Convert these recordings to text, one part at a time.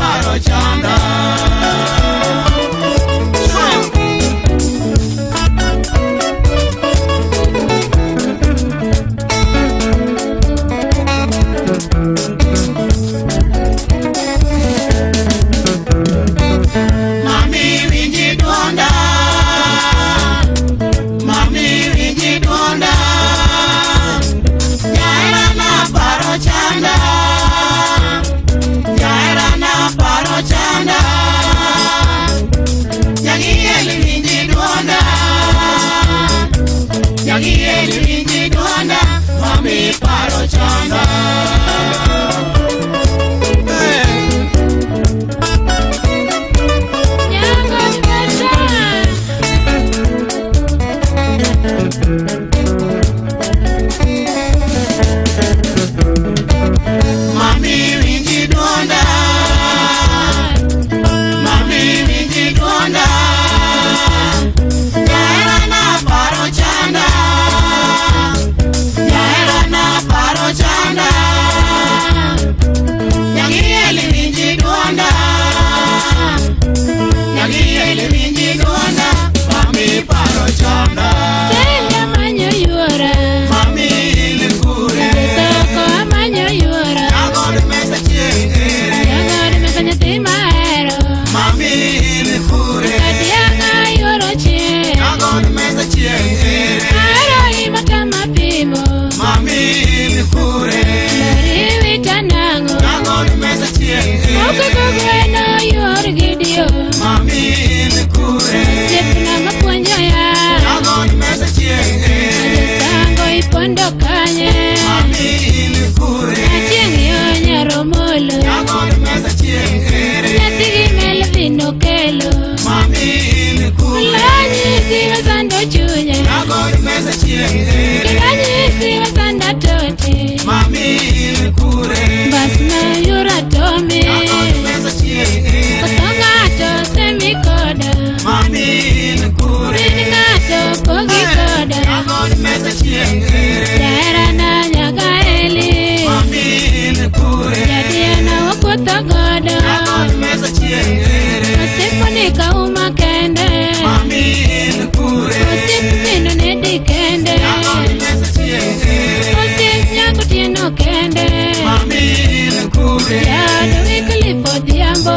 Parochanda. Thank you. okelo mami ilikule lanyi ziro sando chunye nagor mesa chienge kule. Yeah, do it for the ambo.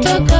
Tocó.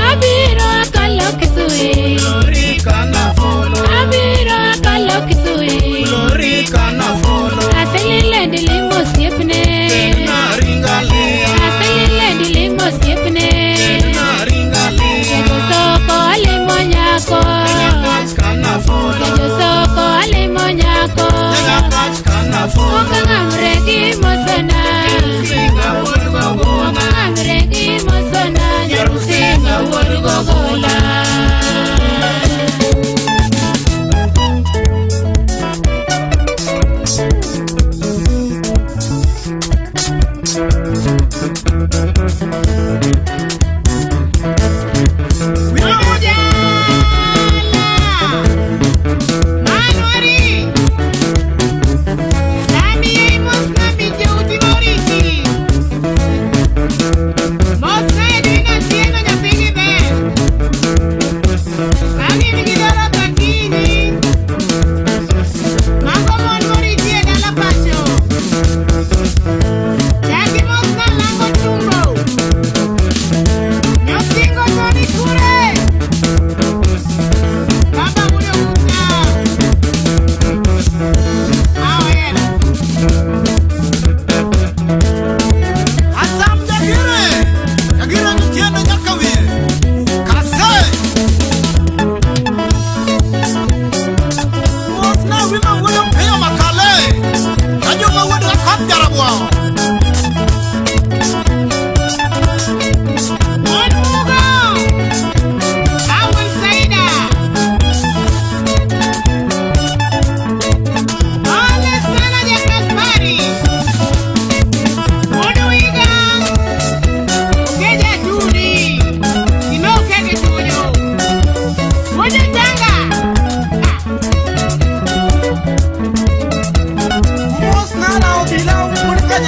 abiro akalokisui